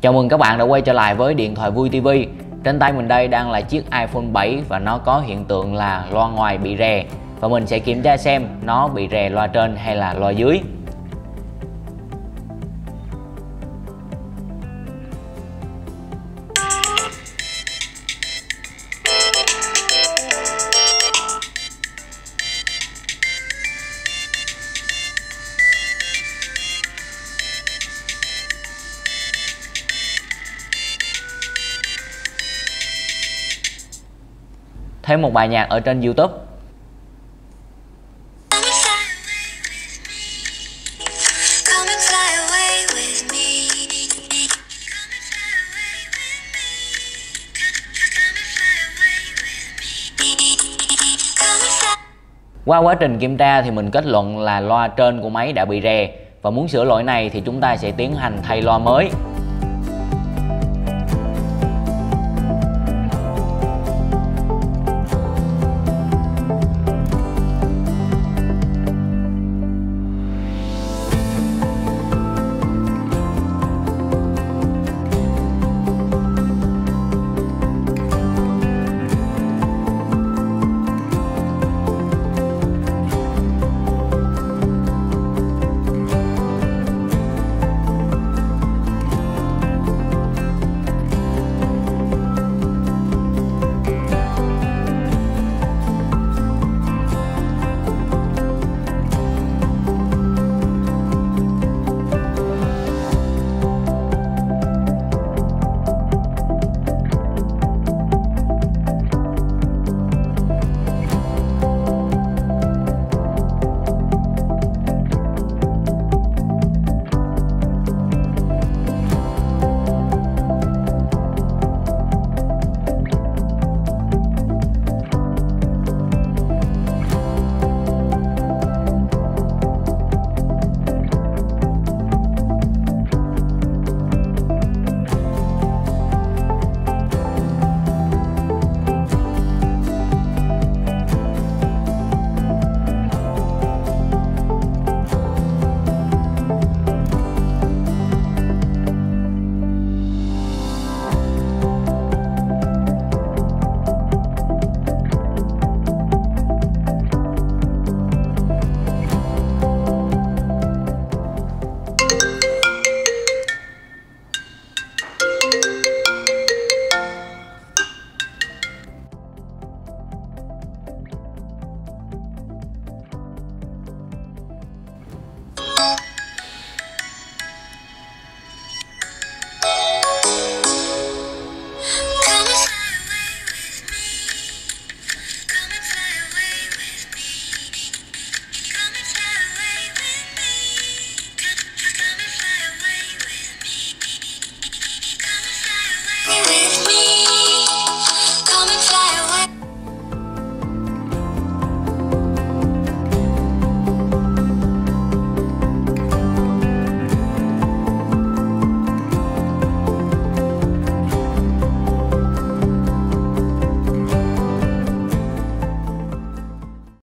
Chào mừng các bạn đã quay trở lại với điện thoại vui TV Trên tay mình đây đang là chiếc iPhone 7 và nó có hiện tượng là loa ngoài bị rè. Và mình sẽ kiểm tra xem nó bị rè loa trên hay là loa dưới. Thêm một bài nhạc ở trên YouTube. Qua quá trình kiểm tra thì mình kết luận là loa trên của máy đã bị rè. Và muốn sửa lỗi này thì chúng ta sẽ tiến hành thay loa mới